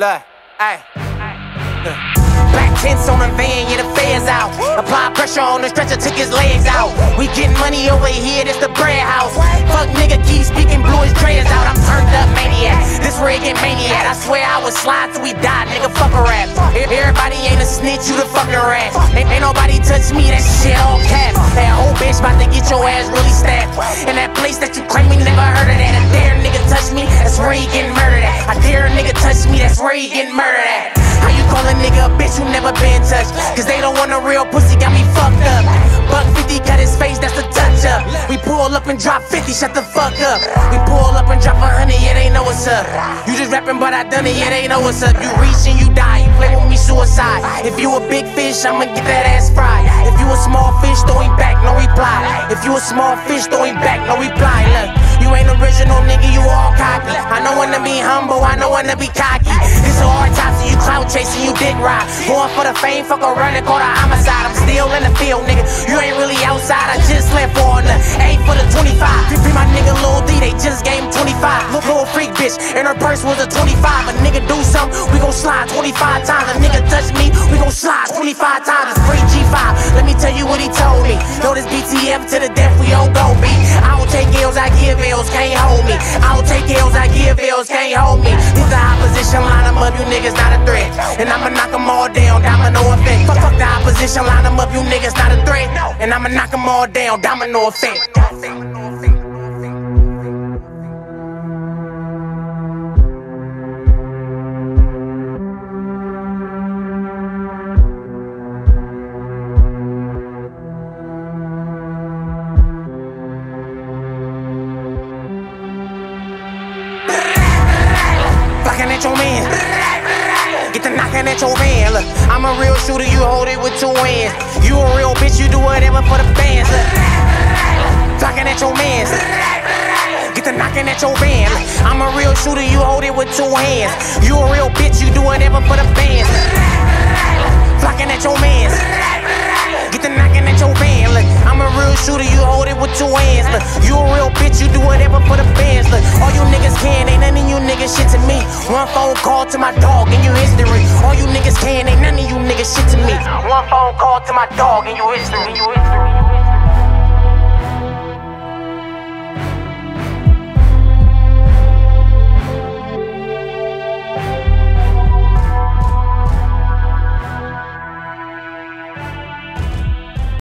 Look, hey. Black tents on the van, yeah, the fans out. Apply pressure on the stretcher, took his legs out. We getting money over here, this the bread house. Fuck nigga, keep speaking, blew his dreads out. I'm turned up maniac, this get maniac. I swear I would slide till we die, nigga, fuck a rap. Everybody ain't a snitch, you the fucking rat. Ain't, ain't nobody touch me, that shit all cap. That whole bitch about to get your ass really stabbed. Where he getting murdered at. How you call a nigga a bitch who never been touched? Cause they don't want a real pussy, got me fucked up. Buck 50 cut his face, that's the touch up. We pull up and drop 50, shut the fuck up. We pull up and drop a hundred, yeah, they know what's up. You just rapping, but I done it, yeah, they know what's up. You reach and you die, you play with me, suicide. If you a big fish, I'ma get that ass fried. If you a small fish, throw him back, no reply. If you a small fish, throw him back, no reply. Look, you ain't original, nigga, you all cocky. I know when to be humble, I know when to be cocky. It's a hard time, so you clout chasing, you dick ride. Going for the fame, fuck around and call a homicide. I'm still in the field, nigga. You ain't really outside, I just left for the 8 for the 25. Free my nigga Lil D, they just gave him 25. Look, little freak bitch, and her purse was a 25. A nigga do something, we gon' slide 25 times. A nigga touch me, we gon' slide 25 times. It's free G5, let me tell you what he told me. Know this BTF to the death, we don't go beat. I don't take L's, I give L's, can't hold me. I don't take L's, I give L's, can't hold me. These the opposition, line them up, you niggas not a threat. And I'ma knock them all down, domino effect. Fuck, fuck the opposition, line them up, you niggas not a threat. And I'ma knock them all down, domino effect. Flocking at your man. Get the knocking at your van. Look, I'm a real shooter, you hold it with two hands. You a real bitch, you do whatever for the fans. Look, flocking at your man. Get the knocking at your van. I'm a real shooter, you hold it with two hands. You a real bitch, you do whatever for the fans. Flocking at your man. Get the knocking at your van. Look, I'm a real shooter, you hold it with two hands. Look, you a real bitch, you do whatever for the fans. Look, all you niggas can, ain't none One phone call to my dog and you history. All you niggas can, ain't none of you niggas shit to me. One phone call to my dog and you history. You history.